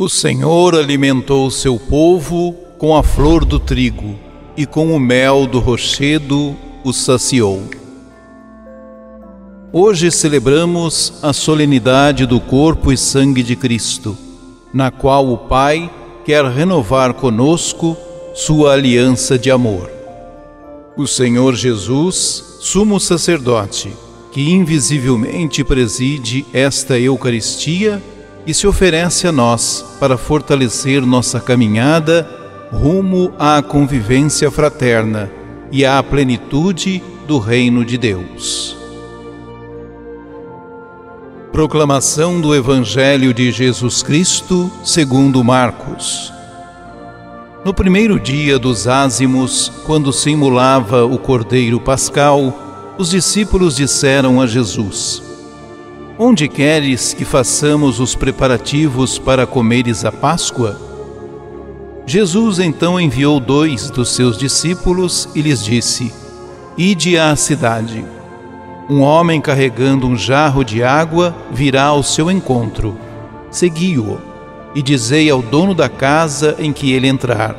O Senhor alimentou seu povo com a flor do trigo, e com o mel do rochedo o saciou. Hoje celebramos a solenidade do corpo e sangue de Cristo, na qual o Pai quer renovar conosco sua aliança de amor. O Senhor Jesus, sumo sacerdote, que invisivelmente preside esta Eucaristia, e se oferece a nós para fortalecer nossa caminhada rumo à convivência fraterna e à plenitude do Reino de Deus. Proclamação do Evangelho de Jesus Cristo segundo Marcos. No primeiro dia dos ázimos, quando se imolava o Cordeiro Pascal, os discípulos disseram a Jesus: Onde queres que façamos os preparativos para comeres a Páscoa? Jesus então enviou dois dos seus discípulos e lhes disse: Ide à cidade. Um homem carregando um jarro de água virá ao seu encontro. Segui-o e dizei ao dono da casa em que ele entrar: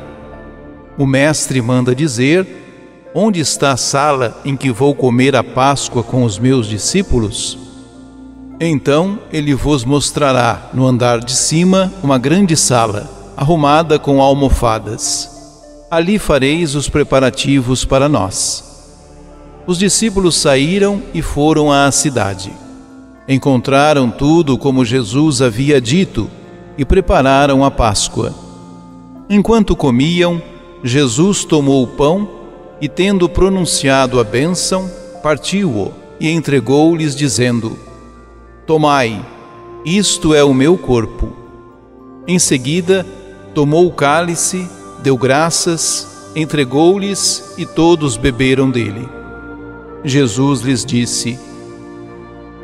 O mestre manda dizer: Onde está a sala em que vou comer a Páscoa com os meus discípulos? Então ele vos mostrará no andar de cima uma grande sala, arrumada com almofadas. Ali fareis os preparativos para nós. Os discípulos saíram e foram à cidade. Encontraram tudo como Jesus havia dito e prepararam a Páscoa. Enquanto comiam, Jesus tomou o pão e, tendo pronunciado a bênção, partiu-o e entregou-lhes, dizendo: Tomai, isto é o meu corpo. Em seguida, tomou o cálice, deu graças, entregou-lhes e todos beberam dele. Jesus lhes disse: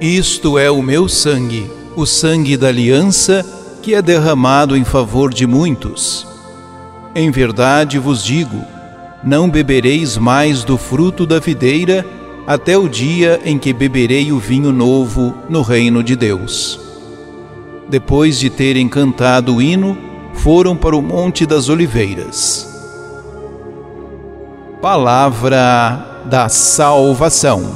Isto é o meu sangue, o sangue da aliança que é derramado em favor de muitos. Em verdade vos digo: não bebereis mais do fruto da videira até o dia em que beberei o vinho novo no reino de Deus. Depois de terem cantado o hino, foram para o Monte das Oliveiras. Palavra da Salvação.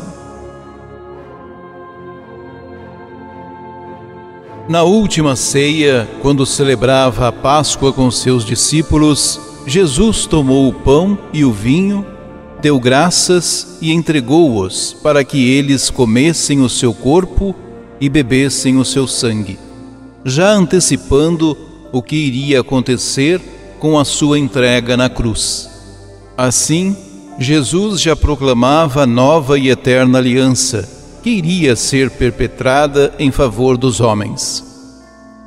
Na última ceia, quando celebrava a Páscoa com seus discípulos, Jesus tomou o pão e o vinho deu graças e entregou-os para que eles comessem o seu corpo e bebessem o seu sangue, já antecipando o que iria acontecer com a sua entrega na cruz. Assim, Jesus já proclamava a nova e eterna aliança, que iria ser perpetrada em favor dos homens.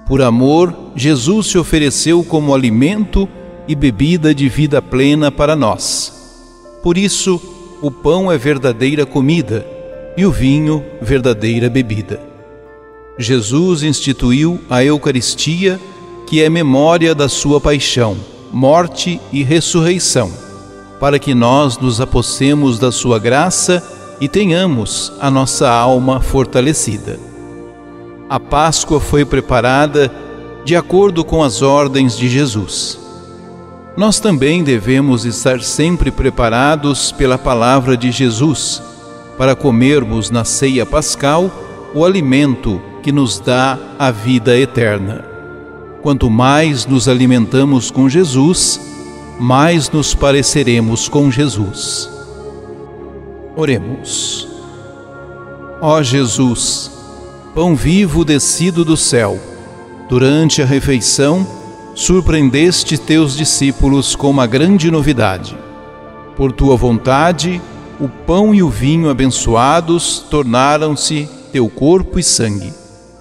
Por amor, Jesus se ofereceu como alimento e bebida de vida plena para nós por isso, o pão é verdadeira comida e o vinho verdadeira bebida. Jesus instituiu a Eucaristia, que é memória da sua paixão, morte e ressurreição, para que nós nos apossemos da sua graça e tenhamos a nossa alma fortalecida. A Páscoa foi preparada de acordo com as ordens de Jesus nós também devemos estar sempre preparados pela palavra de Jesus para comermos na ceia pascal o alimento que nos dá a vida eterna. Quanto mais nos alimentamos com Jesus, mais nos pareceremos com Jesus. Oremos. Ó Jesus, pão vivo descido do céu, durante a refeição, surpreendeste teus discípulos com uma grande novidade. Por tua vontade, o pão e o vinho abençoados tornaram-se teu corpo e sangue.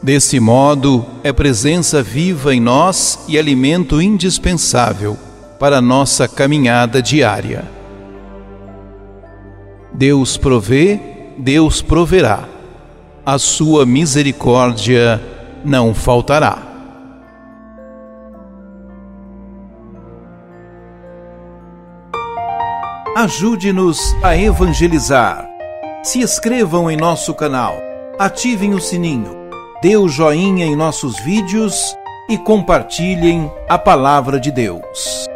Desse modo, é presença viva em nós e alimento indispensável para nossa caminhada diária. Deus provê, Deus proverá. A sua misericórdia não faltará. Ajude-nos a evangelizar. Se inscrevam em nosso canal, ativem o sininho, dê o joinha em nossos vídeos e compartilhem a palavra de Deus.